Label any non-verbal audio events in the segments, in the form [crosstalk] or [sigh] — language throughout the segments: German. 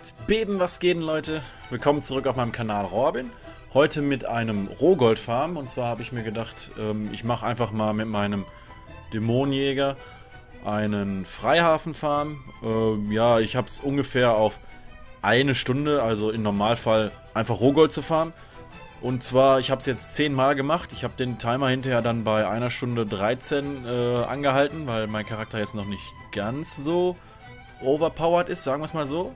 Erdbeben, was geht denn, Leute? Willkommen zurück auf meinem Kanal Robin. Heute mit einem Rohgoldfarm. Und zwar habe ich mir gedacht, ähm, ich mache einfach mal mit meinem Dämonenjäger einen Freihafenfarm. Ähm, ja, ich habe es ungefähr auf eine Stunde, also im Normalfall einfach Rohgold zu farmen. Und zwar, ich habe es jetzt zehnmal gemacht. Ich habe den Timer hinterher dann bei einer Stunde 13 äh, angehalten, weil mein Charakter jetzt noch nicht ganz so overpowered ist, sagen wir es mal so.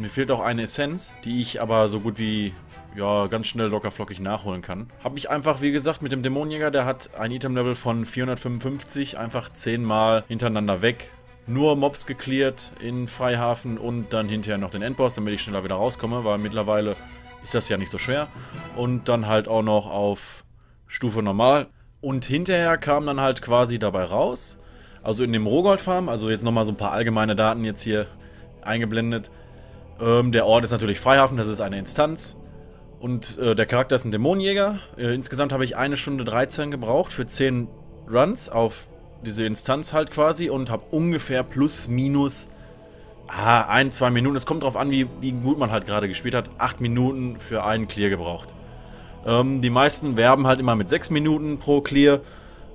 Mir fehlt auch eine Essenz, die ich aber so gut wie ja, ganz schnell lockerflockig nachholen kann. Habe ich einfach, wie gesagt, mit dem Dämonenjäger, der hat ein Item-Level von 455, einfach 10 Mal hintereinander weg. Nur Mobs geklärt in Freihafen und dann hinterher noch den Endboss, damit ich schneller wieder rauskomme, weil mittlerweile ist das ja nicht so schwer. Und dann halt auch noch auf Stufe normal. Und hinterher kam dann halt quasi dabei raus, also in dem Rohgoldfarm, also jetzt nochmal so ein paar allgemeine Daten jetzt hier eingeblendet. Ähm, der Ort ist natürlich Freihafen, das ist eine Instanz. Und äh, der Charakter ist ein Dämonenjäger. Äh, insgesamt habe ich eine Stunde 13 gebraucht für 10 Runs auf diese Instanz halt quasi und habe ungefähr plus minus ah, ein, zwei Minuten. Es kommt darauf an, wie, wie gut man halt gerade gespielt hat. Acht Minuten für einen Clear gebraucht. Ähm, die meisten werben halt immer mit sechs Minuten pro Clear.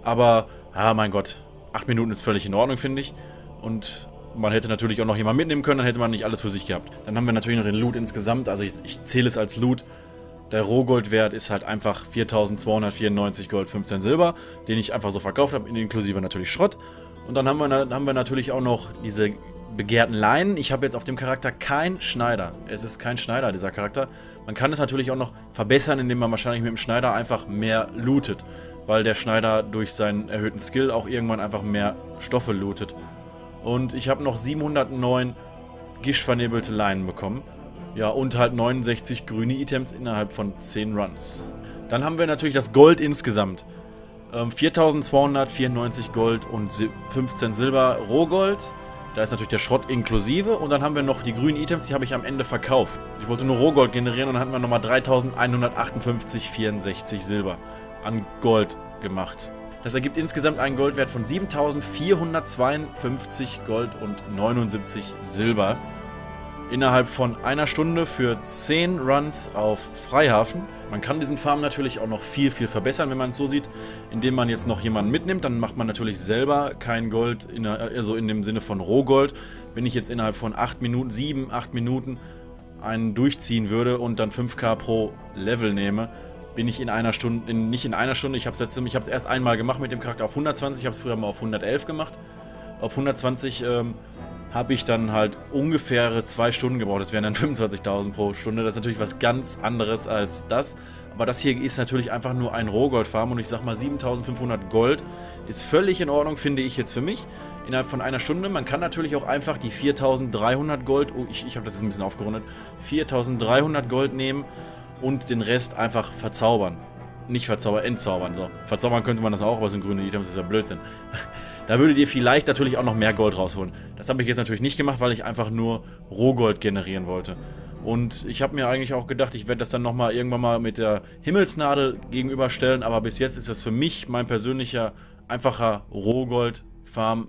Aber, ah, mein Gott, 8 Minuten ist völlig in Ordnung, finde ich. Und man hätte natürlich auch noch jemanden mitnehmen können, dann hätte man nicht alles für sich gehabt. Dann haben wir natürlich noch den Loot insgesamt, also ich, ich zähle es als Loot. Der Rohgoldwert ist halt einfach 4294 Gold, 15 Silber, den ich einfach so verkauft habe, inklusive natürlich Schrott. Und dann haben wir, haben wir natürlich auch noch diese begehrten Leinen. Ich habe jetzt auf dem Charakter kein Schneider. Es ist kein Schneider, dieser Charakter. Man kann es natürlich auch noch verbessern, indem man wahrscheinlich mit dem Schneider einfach mehr lootet weil der Schneider durch seinen erhöhten Skill auch irgendwann einfach mehr Stoffe lootet. Und ich habe noch 709 gischvernebelte Leinen bekommen. Ja, und halt 69 grüne Items innerhalb von 10 Runs. Dann haben wir natürlich das Gold insgesamt. Ähm, 4294 Gold und 15 Silber Rohgold. Da ist natürlich der Schrott inklusive. Und dann haben wir noch die grünen Items, die habe ich am Ende verkauft. Ich wollte nur Rohgold generieren und dann hatten wir nochmal 3158,64 Silber an Gold gemacht. Das ergibt insgesamt einen Goldwert von 7452 Gold und 79 Silber. Innerhalb von einer Stunde für 10 Runs auf Freihafen. Man kann diesen Farm natürlich auch noch viel, viel verbessern, wenn man es so sieht. Indem man jetzt noch jemanden mitnimmt, dann macht man natürlich selber kein Gold, in, also in dem Sinne von Rohgold. Wenn ich jetzt innerhalb von 8 Minuten, 7, 8 Minuten einen durchziehen würde und dann 5k pro Level nehme, bin ich in einer Stunde, in, nicht in einer Stunde, ich habe es erst einmal gemacht mit dem Charakter auf 120, ich habe es früher mal auf 111 gemacht. Auf 120 ähm, habe ich dann halt ungefähr zwei Stunden gebraucht. Das wären dann [laughs] 25.000 pro Stunde. Das ist natürlich was ganz anderes als das. Aber das hier ist natürlich einfach nur ein Rohgoldfarm und ich sag mal 7.500 Gold ist völlig in Ordnung, finde ich jetzt für mich. Innerhalb von einer Stunde. Man kann natürlich auch einfach die 4.300 Gold, oh, ich, ich habe das jetzt ein bisschen aufgerundet, 4.300 Gold nehmen und den Rest einfach verzaubern. Nicht verzaubern, entzaubern. So. Verzaubern könnte man das auch, aber es sind grüne Items, das ist ja Blödsinn. [laughs] da würdet ihr vielleicht natürlich auch noch mehr Gold rausholen. Das habe ich jetzt natürlich nicht gemacht, weil ich einfach nur Rohgold generieren wollte. Und ich habe mir eigentlich auch gedacht, ich werde das dann nochmal irgendwann mal mit der Himmelsnadel gegenüberstellen. Aber bis jetzt ist das für mich mein persönlicher, einfacher Rohgold-Farm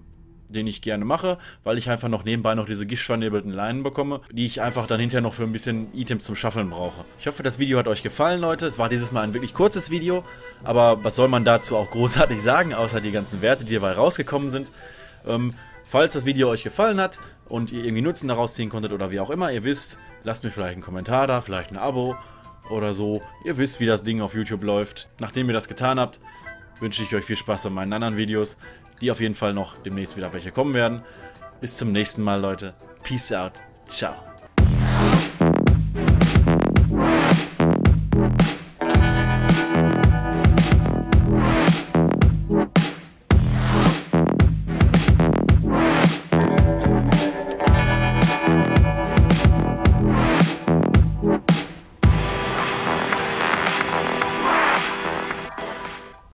den ich gerne mache, weil ich einfach noch nebenbei noch diese giftvernebelten Leinen bekomme, die ich einfach dann hinterher noch für ein bisschen Items zum Schaffeln brauche. Ich hoffe, das Video hat euch gefallen, Leute. Es war dieses Mal ein wirklich kurzes Video, aber was soll man dazu auch großartig sagen, außer die ganzen Werte, die dabei rausgekommen sind. Ähm, falls das Video euch gefallen hat und ihr irgendwie Nutzen daraus ziehen konntet oder wie auch immer, ihr wisst, lasst mir vielleicht einen Kommentar da, vielleicht ein Abo oder so. Ihr wisst, wie das Ding auf YouTube läuft. Nachdem ihr das getan habt, wünsche ich euch viel Spaß bei meinen anderen Videos die auf jeden Fall noch demnächst wieder welche kommen werden. Bis zum nächsten Mal, Leute. Peace out. Ciao.